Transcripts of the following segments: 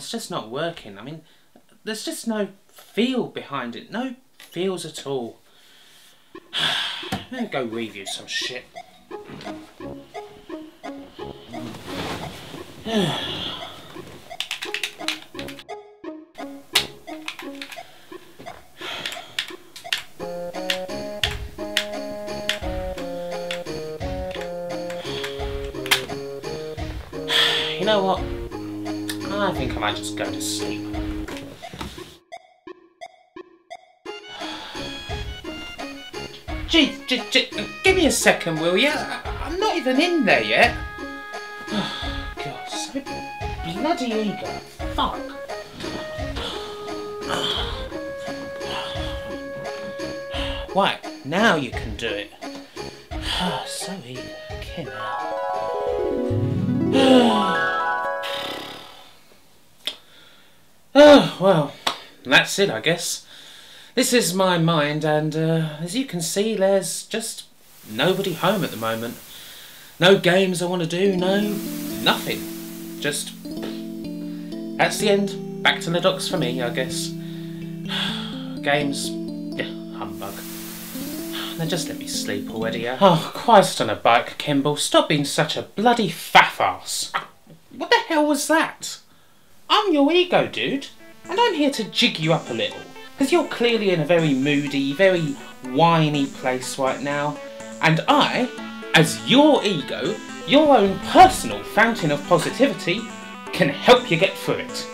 It's just not working. I mean, there's just no feel behind it. No feels at all. Let me go review some shit. Think I might just go to sleep. Gee, gee, gee, give me a second, will you? I'm not even in there yet. God, so bloody eager. Fuck. Right, now you can do it. so eager. Kin Oh, well, that's it, I guess. This is my mind, and uh, as you can see, there's just nobody home at the moment. No games I want to do, no nothing. Just that's the end. Back to the docks for me, I guess. Games, yeah, humbug. Then just let me sleep already, yeah? Oh, Christ on a bike, Kimball. Stop being such a bloody faff ass. What the hell was that? I'm your ego, dude, and I'm here to jig you up a little. Because you're clearly in a very moody, very whiny place right now. And I, as your ego, your own personal fountain of positivity, can help you get through it.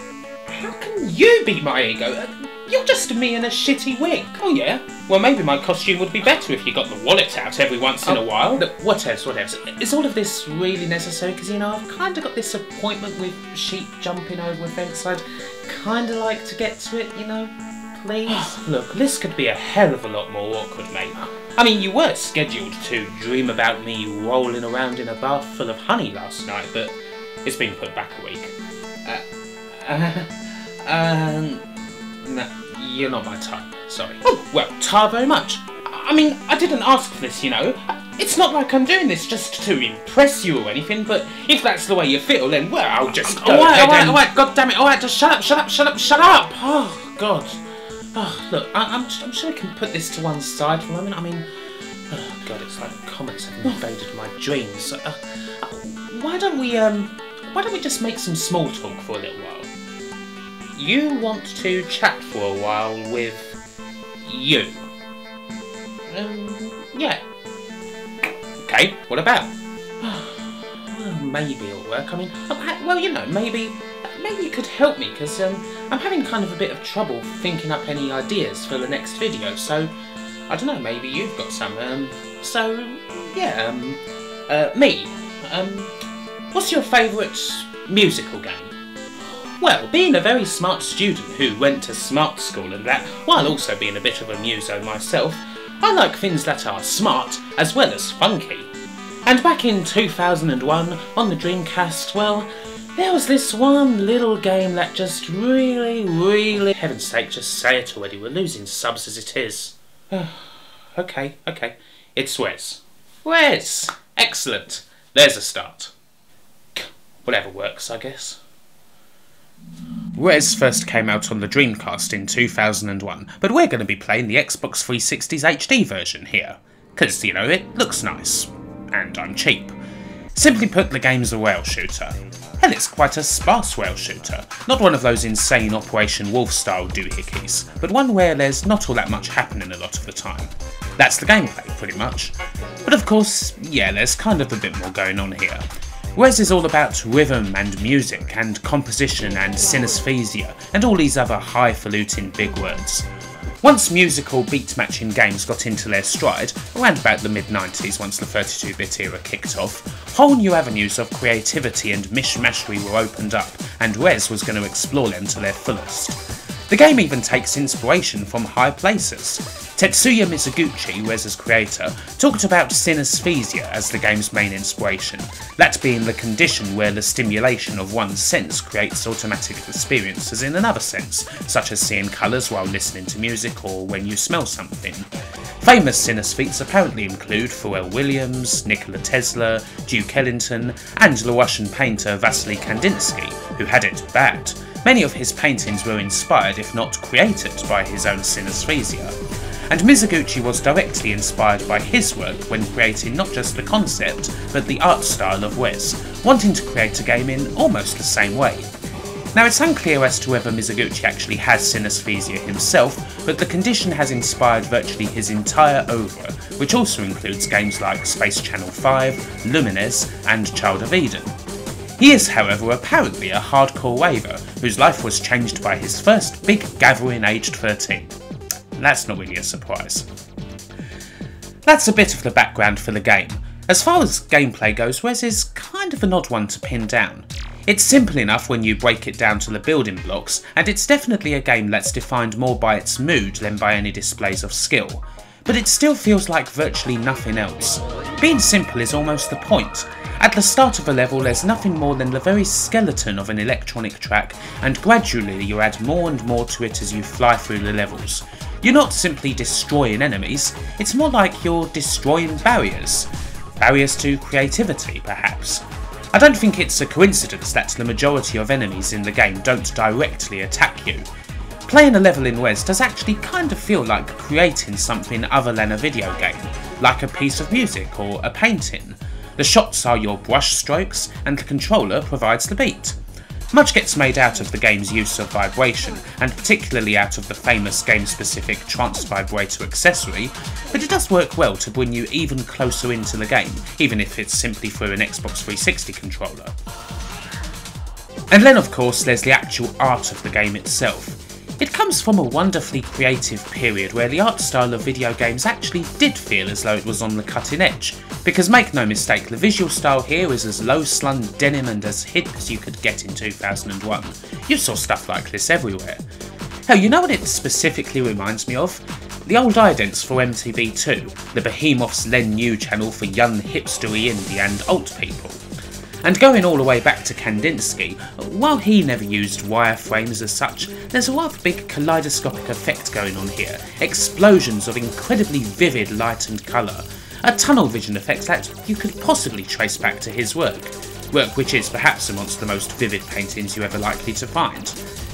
How can you be my ego? You're just me in a shitty wig. Oh yeah? Well, maybe my costume would be better if you got the wallet out every once in a while. Look, what else, what else? Is all of this really necessary? Because, you know, I've kind of got this appointment with sheep jumping over a fence. I'd kind of like to get to it, you know? Please? Look, this could be a hell of a lot more awkward, mate. I mean, you were scheduled to dream about me rolling around in a bath full of honey last night, but it's been put back a week. Uh, uh, um, no, you're not my type. Sorry. Oh, well, tar very much. I mean, I didn't ask for this, you know. It's not like I'm doing this just to impress you or anything, but if that's the way you feel, then, well, I'll just go Alright, alright, alright, god damn it, alright, just shut up, shut up, shut up, shut up! Oh, God. Oh, look, I, I'm, I'm sure I can put this to one side for a moment. I mean, oh, God, it's like comets have invaded my dreams. Uh, uh, why don't we, um, why don't we just make some small talk for a little while? You want to chat for a while with you? Um, yeah. Okay, what about? maybe it'll work. I mean, well, you know, maybe, maybe you could help me because um, I'm having kind of a bit of trouble thinking up any ideas for the next video. So, I don't know. Maybe you've got some. Um, so, yeah. Um, uh, me. Um, what's your favourite musical game? Well, being a very smart student who went to smart school and that, while also being a bit of a muso myself, I like things that are smart as well as funky. And back in 2001 on the Dreamcast, well, there was this one little game that just really, really. Heaven's sake, just say it already. We're losing subs as it is. okay, okay. It's Wes. Wes! Excellent. There's a start. Whatever works, I guess. Res first came out on the Dreamcast in 2001, but we're going to be playing the Xbox 360's HD version here. Because, you know, it looks nice. And I'm cheap. Simply put, the game's a whale shooter. Hell, it's quite a sparse whale shooter. Not one of those insane Operation Wolf style doohickeys, but one where there's not all that much happening a lot of the time. That's the gameplay, pretty much. But of course, yeah, there's kind of a bit more going on here. Res is all about rhythm and music and composition and synesthesia and all these other highfalutin big words. Once musical beat matching games got into their stride, around about the mid 90s once the 32 bit era kicked off, whole new avenues of creativity and mishmashery were opened up, and Res was going to explore them to their fullest. The game even takes inspiration from high places. Tetsuya Mizuguchi, Rez's creator, talked about synesthesia as the game's main inspiration, that being the condition where the stimulation of one sense creates automatic experiences in another sense, such as seeing colours while listening to music or when you smell something. Famous synesthetes apparently include Pharrell Williams, Nikola Tesla, Duke Ellington, and the Russian painter Vasily Kandinsky, who had it bad. Many of his paintings were inspired, if not created, by his own synesthesia. And Mizoguchi was directly inspired by his work when creating not just the concept, but the art style of Wes, wanting to create a game in almost the same way. Now it's unclear as to whether Mizoguchi actually has synesthesia himself, but the condition has inspired virtually his entire oeuvre, which also includes games like Space Channel 5, Lumines, and Child of Eden. He is, however, apparently a hardcore waver whose life was changed by his first big gathering aged 13. That's not really a surprise. That's a bit of the background for the game. As far as gameplay goes, Wes is kind of an odd one to pin down. It's simple enough when you break it down to the building blocks, and it's definitely a game that's defined more by its mood than by any displays of skill. But it still feels like virtually nothing else. Being simple is almost the point. At the start of a level there's nothing more than the very skeleton of an electronic track, and gradually you add more and more to it as you fly through the levels. You're not simply destroying enemies, it's more like you're destroying barriers. Barriers to creativity, perhaps. I don't think it's a coincidence that the majority of enemies in the game don't directly attack you. Playing a level in Wes does actually kind of feel like creating something other than a video game, like a piece of music or a painting. The shots are your brush strokes and the controller provides the beat. Much gets made out of the game's use of vibration, and particularly out of the famous game-specific trance vibrator accessory, but it does work well to bring you even closer into the game, even if it's simply through an Xbox 360 controller. And then of course there's the actual art of the game itself. It comes from a wonderfully creative period where the art style of video games actually did feel as though it was on the cutting edge, because make no mistake, the visual style here is as low slung denim and as hip as you could get in 2001. You saw stuff like this everywhere. Hell, you know what it specifically reminds me of? The old idents for MTV2, the Behemoth's Len New channel for young hipstery indie and alt people. And going all the way back to Kandinsky, while he never used wireframes as such, there's a rather big kaleidoscopic effect going on here, explosions of incredibly vivid light and colour, a tunnel vision effect that you could possibly trace back to his work, work which is perhaps amongst the most vivid paintings you're ever likely to find.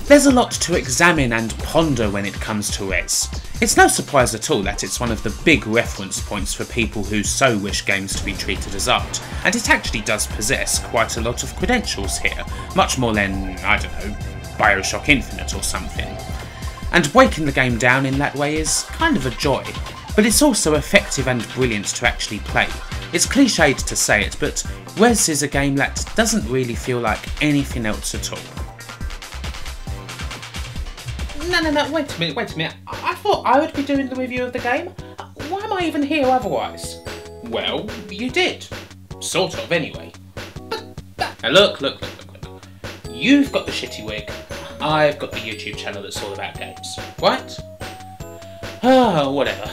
There's a lot to examine and ponder when it comes to Wes. It's no surprise at all that it's one of the big reference points for people who so wish games to be treated as art, and it actually does possess quite a lot of credentials here, much more than, I don't know, Bioshock Infinite or something. And breaking the game down in that way is kind of a joy, but it's also effective and brilliant to actually play. It's cliched to say it, but Wes is a game that doesn't really feel like anything else at all. No, no, no, wait a minute, wait a minute. I, I thought I would be doing the review of the game. Why am I even here otherwise? Well, you did. Sort of, anyway. Now look, look, look, look, look. You've got the shitty wig. I've got the YouTube channel that's all about games. Right? Ah, whatever.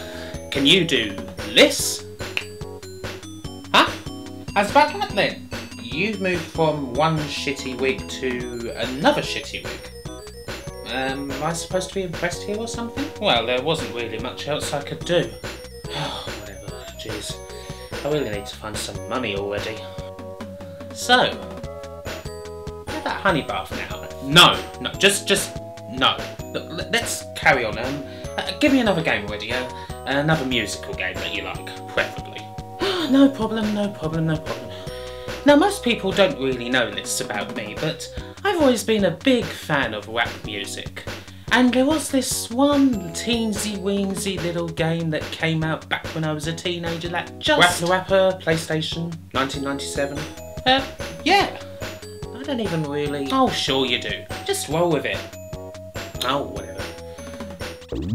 Can you do this? Huh? How's about that then? You've moved from one shitty wig to another shitty wig. Um, am I supposed to be impressed here or something? Well, there wasn't really much else I could do. Oh, whatever, jeez. I really need to find some money already. So, have that honey bath now. No, no, just, just, no. Look, let's carry on. Um, uh, give me another game already. Uh, another musical game that you like, preferably. no problem, no problem, no problem. Now, most people don't really know this about me, but I've always been a big fan of rap music. And there was this one teensy weensy little game that came out back when I was a teenager that just. Rap the Rapper, PlayStation, 1997. Uh, yeah. I don't even really. Oh, sure you do. Just roll with it. Oh, whatever.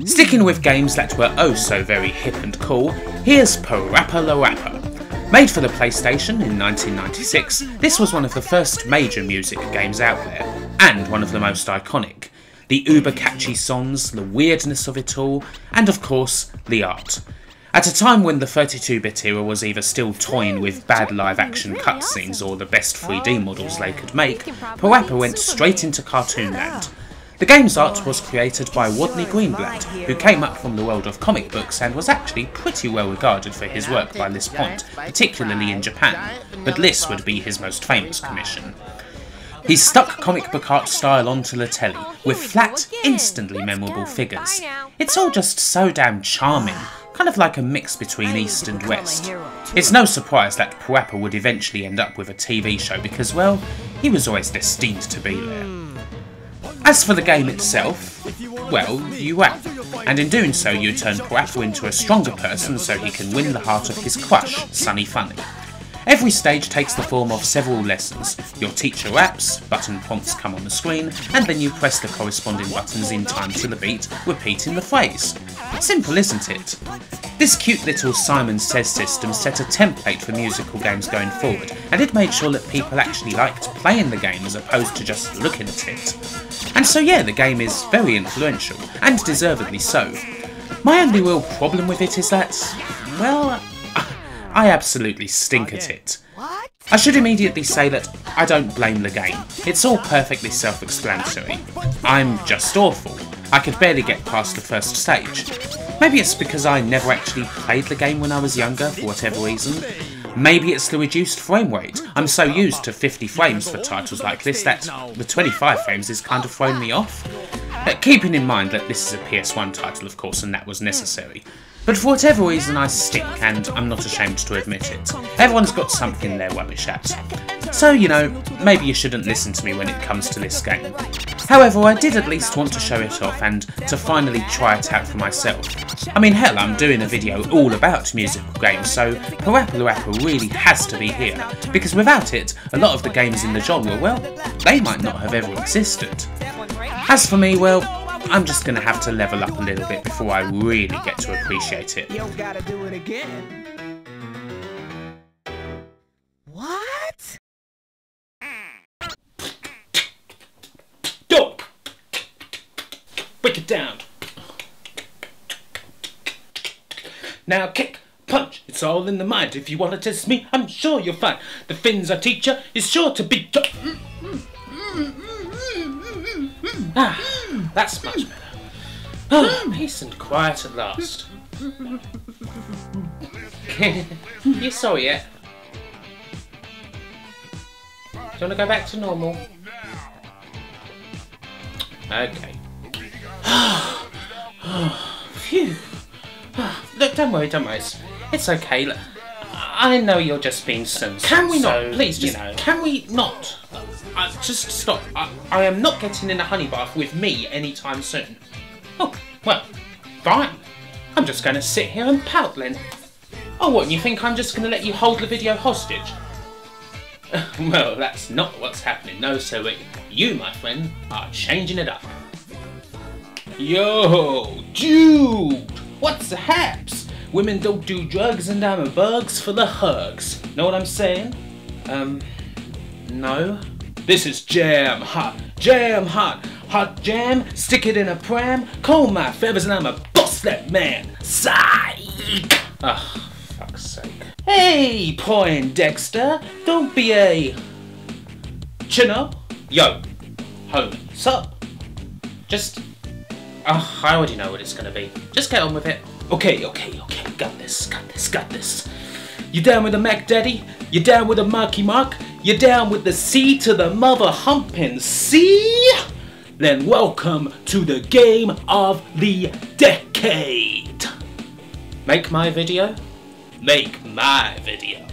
Sticking with games that were oh so very hip and cool, here's Parappa the Rapper. Made for the PlayStation in 1996, this was one of the first major music games out there, and one of the most iconic. The uber catchy songs, the weirdness of it all, and of course, the art. At a time when the 32-bit era was either still toying with bad live-action cutscenes or the best 3D models they could make, Parappa went straight into cartoon land. The game's art was created by Rodney Greenblatt, who came up from the world of comic books and was actually pretty well regarded for his work by this point, particularly in Japan, but this would be his most famous commission. He stuck comic book art style onto the telly with flat, instantly memorable figures. It's all just so damn charming, kind of like a mix between East and West. It's no surprise that Parappa would eventually end up with a TV show because, well, he was always destined to be there. As for the game itself, well, you win, and in doing so you turn Parappa into a stronger person so he can win the heart of his crush, Sunny Funny. Every stage takes the form of several lessons. Your teacher raps, button prompts come on the screen, and then you press the corresponding buttons in time to the beat, repeating the phrase. Simple, isn't it? This cute little Simon Says system set a template for musical games going forward, and it made sure that people actually liked playing the game as opposed to just looking at it. And so yeah, the game is very influential, and deservedly so. My only real problem with it is that, well, I absolutely stink at it. I should immediately say that I don't blame the game. It's all perfectly self-explanatory. I'm just awful. I could barely get past the first stage. Maybe it's because I never actually played the game when I was younger, for whatever reason. Maybe it's the reduced frame rate. I'm so used to 50 frames for titles like this that the 25 frames is kind of throwing me off. But keeping in mind that this is a PS1 title, of course, and that was necessary. But for whatever reason, I stink, and I'm not ashamed to admit it. Everyone's got something they're rubbish at. So, you know, maybe you shouldn't listen to me when it comes to this game. However, I did at least want to show it off and to finally try it out for myself. I mean, hell, I'm doing a video all about musical games, so the really has to be here, because without it, a lot of the games in the genre, well, they might not have ever existed. As for me, well, I'm just going to have to level up a little bit before I really get to appreciate it. What? Go! Break it down. Now kick, punch, it's all in the mind. If you want to test me, I'm sure you'll find the Finns our teacher is sure to be. Ah, that's much better. Oh, peace and quiet at last. you saw yet? Do you want to go back to normal? Okay. Phew. Look, don't worry, don't worry. It's, it's okay. Look, I know you're just being sensitive. Can we not, so, please? you know. can we not? Uh, just stop. I, I am not getting in a honey bath with me anytime soon. Oh, well, fine. I'm just going to sit here and pout then. Oh, what? You think I'm just going to let you hold the video hostage? well, that's not what's happening. No, so you, my friend, are changing it up. Yo, dude, what's the haps? Women don't do drugs and I'm a bugs for the hugs. Know what I'm saying? Um, no. This is jam hot, jam hot, hot jam. Stick it in a pram, comb my feathers, and I'm a bust that man. Psych. Ah, fuck's sake. Hey, Poindexter, don't be a chino. Yo, homie, sup? Just Oh, I already know what it's gonna be. Just get on with it. Okay, okay, okay. Got this, got this, got this. You down with the Mac Daddy? You down with the Marky Mark? You down with the C to the mother humping C? Then welcome to the game of the decade. Make my video? Make my video.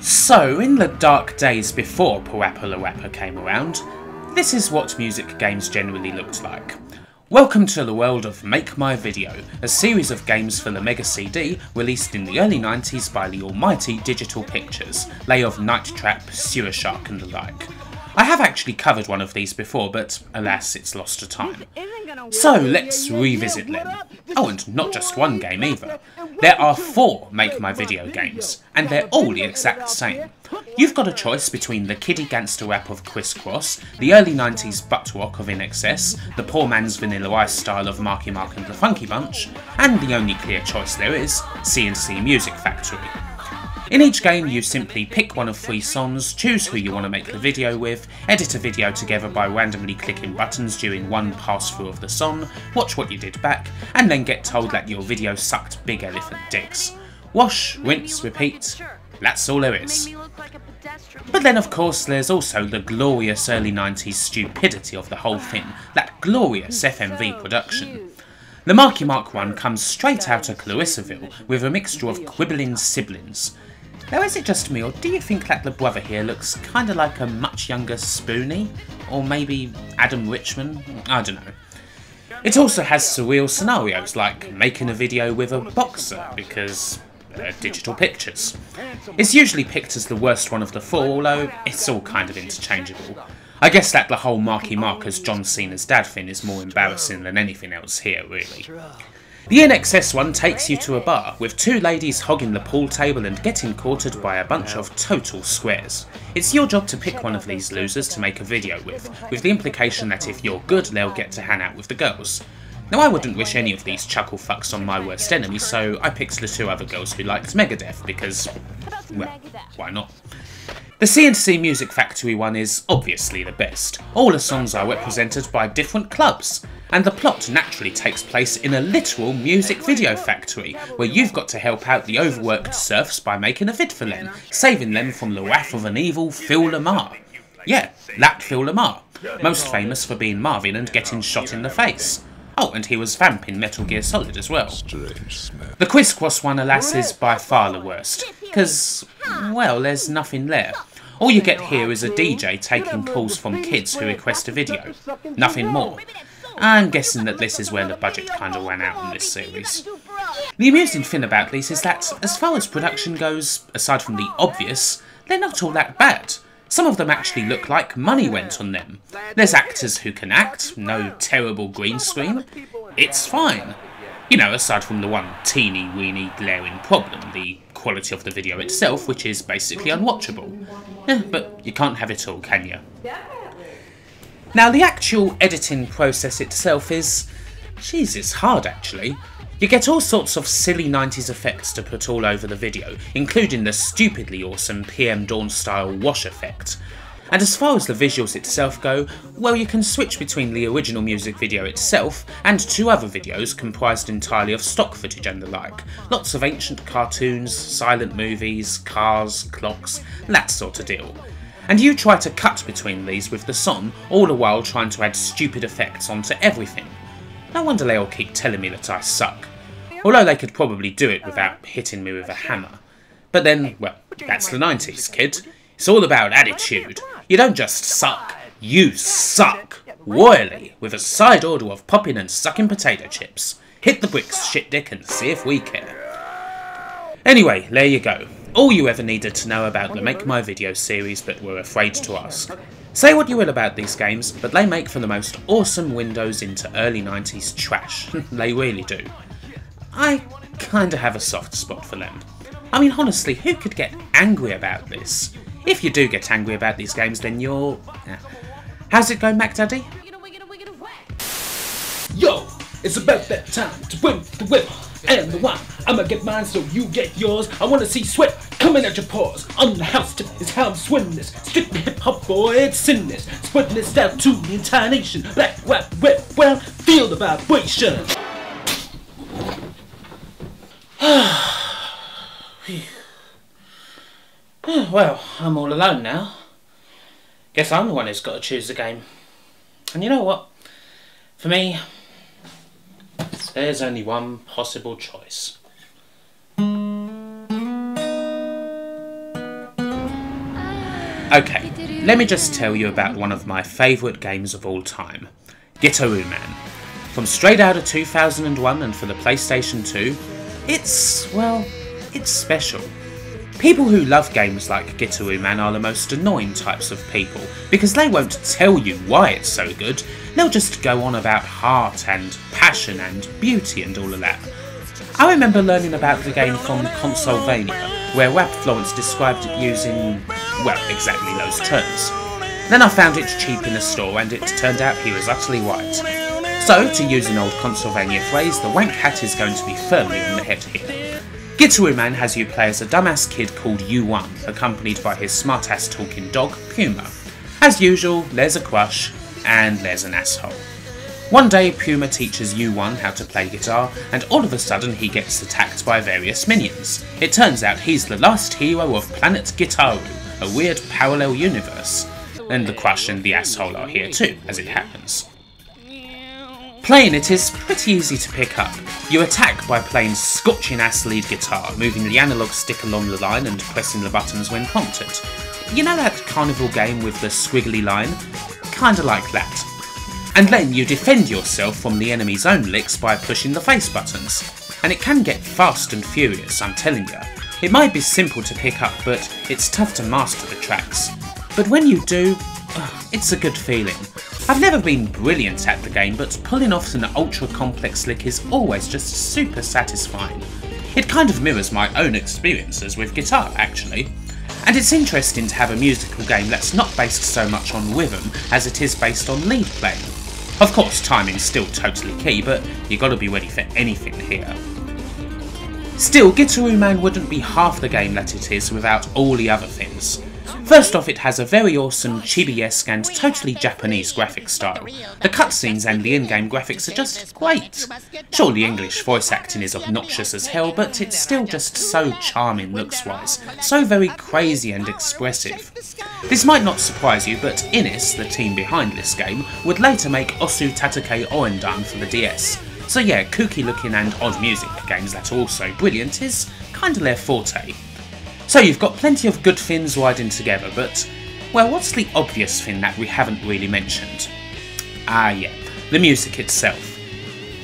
So, in the dark days before Rapper came around, this is what music games generally looked like. Welcome to the world of Make My Video, a series of games for the Mega CD released in the early 90s by the almighty Digital Pictures, lay of Night Trap, Sewer Shark and the like. I have actually covered one of these before, but alas, it's lost to time. So let's revisit them. Oh, and not just one game either. There are four Make My Video games, and they're all the exact same. You've got a choice between the kiddie gangster rap of Criss Cross, the early 90s butt rock of In Excess, the poor man's Vanilla Ice style of Marky Mark and the Funky Bunch, and the only clear choice there is, CNC Music Factory. In each game, you simply pick one of three songs, choose who you want to make the video with, edit a video together by randomly clicking buttons during one pass through of the song, watch what you did back, and then get told that your video sucked big elephant dicks. Wash, rinse, repeat. That's all there is. But then, of course, there's also the glorious early 90s stupidity of the whole thing, that glorious FMV production. The Marky Mark one comes straight out of Clarissaville with a mixture of quibbling siblings. Now, is it just me, or do you think that the brother here looks kinda like a much younger Spoonie? Or maybe Adam Richman? I don't know. It also has surreal scenarios like making a video with a boxer because uh, digital pictures. It's usually picked as the worst one of the four, although it's all kind of interchangeable. I guess that the whole Marky Mark as John Cena's dad thing is more embarrassing than anything else here, really. The NXS1 takes you to a bar, with two ladies hogging the pool table and getting courted by a bunch of total squares. It's your job to pick one of these losers to make a video with, with the implication that if you're good, they'll get to hang out with the girls. Now, I wouldn't wish any of these chuckle fucks on my worst enemy, so I picked the two other girls who liked Megadeth because, well, why not? The CNC Music Factory one is obviously the best. All the songs are represented by different clubs, and the plot naturally takes place in a literal music video factory, where you've got to help out the overworked serfs by making a vid for them, saving them from the wrath of an evil Phil LaMarr. Yeah, that Phil LaMarr, most famous for being Marvin and getting shot in the face. Oh, and he was vamping Metal Gear Solid as well. The Quiz Cross one, alas, is by far the worst, because, well, there's nothing there. All you get here is a DJ taking calls from kids who request a video. Nothing more. I'm guessing that this is where the budget kind of ran out in this series. The amusing thing about these is that, as far as production goes, aside from the obvious, they're not all that bad. Some of them actually look like money went on them. There's actors who can act, no terrible green screen. It's fine. You know, aside from the one teeny weeny glaring problem, the quality of the video itself, which is basically unwatchable. But you can't have it all, can you? Now, the actual editing process itself is. Jeez, it's hard actually. You get all sorts of silly 90s effects to put all over the video, including the stupidly awesome PM Dawn style wash effect. And as far as the visuals itself go, well you can switch between the original music video itself and two other videos comprised entirely of stock footage and the like. Lots of ancient cartoons, silent movies, cars, clocks, that sort of deal. And you try to cut between these with the song, all the while trying to add stupid effects onto everything. No wonder they all keep telling me that I suck. Although they could probably do it without hitting me with a hammer. But then, well, that's the 90s, kid. It's all about attitude. You don't just suck, you suck. Royally, with a side order of popping and sucking potato chips. Hit the bricks, shit dick, and see if we care. Anyway, there you go. All you ever needed to know about the Make My Video series but were afraid to ask. Say what you will about these games, but they make for the most awesome windows into early 90s trash. they really do. I kinda have a soft spot for them. I mean, honestly, who could get angry about this? If you do get angry about these games, then you're. Yeah. How's it going, Mac Daddy? Yo, it's about that time to win the whip and the wine. I'ma get mine so you get yours. I wanna see sweat coming at your pores. On the house tip is how I'm swinging this. Strictly hip hop, boy, it's sin this. Spreading this out to the entire nation. Black, white, red, brown, feel the vibration. Well, I'm all alone now. Guess I'm the one who's got to choose the game. And you know what? For me, there's only one possible choice. Okay, let me just tell you about one of my favourite games of all time Gitaroo Man. From straight out of 2001 and for the PlayStation 2, it's, well, it's special. People who love games like Gitaroo Man are the most annoying types of people because they won't tell you why it's so good, they'll just go on about heart and passion and beauty and all of that. I remember learning about the game from Consolevania, where Rap Florence described it using, well, exactly those terms. Then I found it cheap in a store and it turned out he was utterly right. So, to use an old Consolevania phrase, the wank hat is going to be firmly on the head here. Gitaroo Man has you play as a dumbass kid called U1, accompanied by his smartass talking dog, Puma. As usual, there's a crush, and there's an asshole. One day, Puma teaches U1 how to play guitar, and all of a sudden he gets attacked by various minions. It turns out he's the last hero of Planet Gitaru, a weird parallel universe. And the Crush and the Asshole are here too, as it happens. Playing it is pretty easy to pick up. You attack by playing scorching ass lead guitar, moving the analog stick along the line and pressing the buttons when prompted. You know that carnival game with the squiggly line? Kinda like that. And then you defend yourself from the enemy's own licks by pushing the face buttons. And it can get fast and furious, I'm telling you. It might be simple to pick up, but it's tough to master the tracks. But when you do, it's a good feeling. I've never been brilliant at the game, but pulling off an ultra complex lick is always just super satisfying. It kind of mirrors my own experiences with guitar, actually. And it's interesting to have a musical game that's not based so much on rhythm as it is based on lead playing. Of course, timing's still totally key, but you gotta be ready for anything here. Still, Gitaroo Man wouldn't be half the game that it is without all the other things. First off, it has a very awesome chibi-esque and totally Japanese graphic style. The cutscenes and the in-game graphics are just great. Sure, the English voice acting is obnoxious as hell, but it's still just so charming looks-wise, so very crazy and expressive. This might not surprise you, but Innis, the team behind this game, would later make Osu Tatake Ouendan for the DS. So yeah, kooky looking and odd music games that are also brilliant is kinda their forte. So you've got plenty of good things riding together, but, well, what's the obvious thing that we haven't really mentioned? Ah, yeah, the music itself.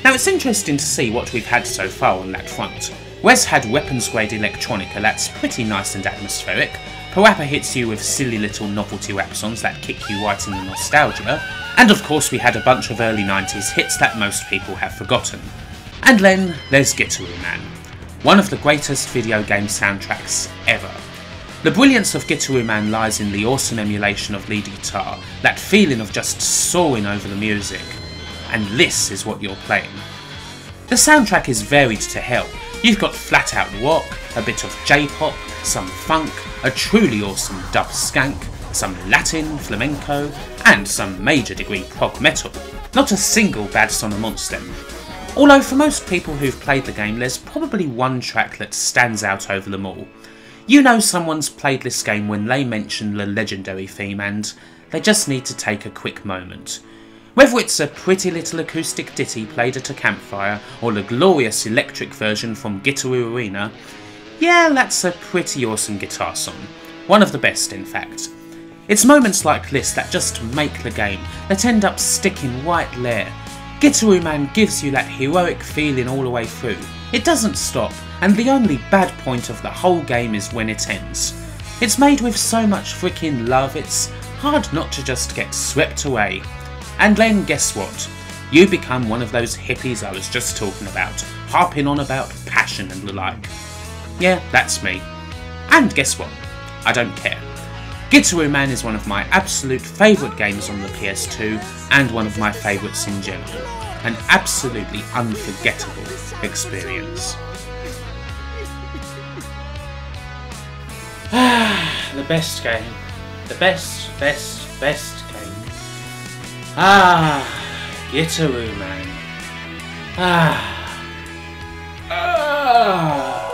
Now it's interesting to see what we've had so far on that front. Wes had weapons grade electronica that's pretty nice and atmospheric, Parappa hits you with silly little novelty rap songs that kick you right in the nostalgia, and of course we had a bunch of early 90s hits that most people have forgotten. And then there's Gitaroo Man one of the greatest video game soundtracks ever. The brilliance of Gitaroo Man lies in the awesome emulation of lead guitar, that feeling of just soaring over the music. And this is what you're playing. The soundtrack is varied to hell. You've got flat out rock, a bit of J-pop, some funk, a truly awesome dub skank, some Latin, flamenco, and some major degree prog metal. Not a single bad song amongst them, Although for most people who've played the game, there's probably one track that stands out over them all. You know someone's played this game when they mention the legendary theme and they just need to take a quick moment. Whether it's a pretty little acoustic ditty played at a campfire or the glorious electric version from Gitaroo Arena, yeah, that's a pretty awesome guitar song. One of the best, in fact. It's moments like this that just make the game, that end up sticking right there, Gitaroo Man gives you that heroic feeling all the way through. It doesn't stop, and the only bad point of the whole game is when it ends. It's made with so much freaking love, it's hard not to just get swept away. And then guess what? You become one of those hippies I was just talking about, harping on about passion and the like. Yeah, that's me. And guess what? I don't care. Gitaroo Man is one of my absolute favourite games on the PS2 and one of my favourites in general. An absolutely unforgettable experience. the best game. The best, best, best game. Ah, Gitaroo Man. Ah. Ah.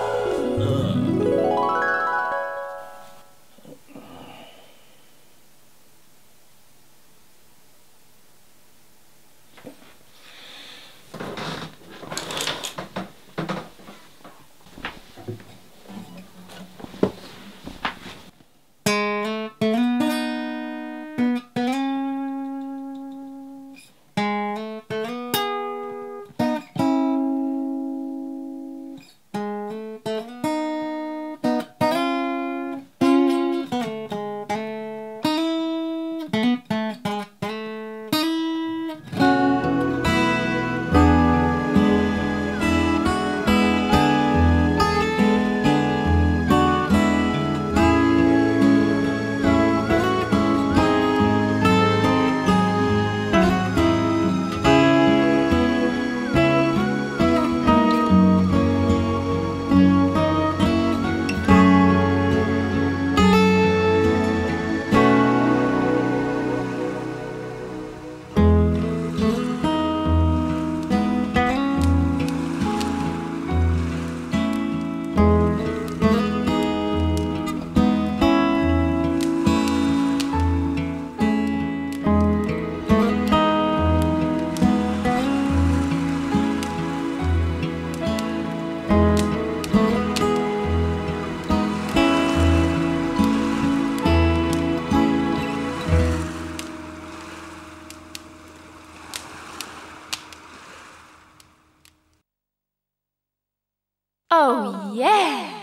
Oh, yeah!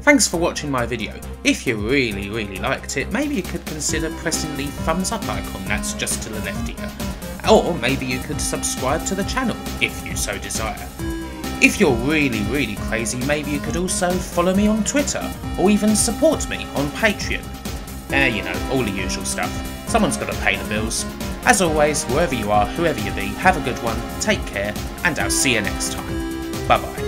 Thanks for watching my video. If you really, really liked it, maybe you could consider pressing the thumbs up icon that's just to the left here. Or maybe you could subscribe to the channel, if you so desire. If you're really, really crazy, maybe you could also follow me on Twitter, or even support me on Patreon. Eh, you know, all the usual stuff. Someone's got to pay the bills. As always, wherever you are, whoever you be, have a good one, take care, and I'll see you next time. Bye bye.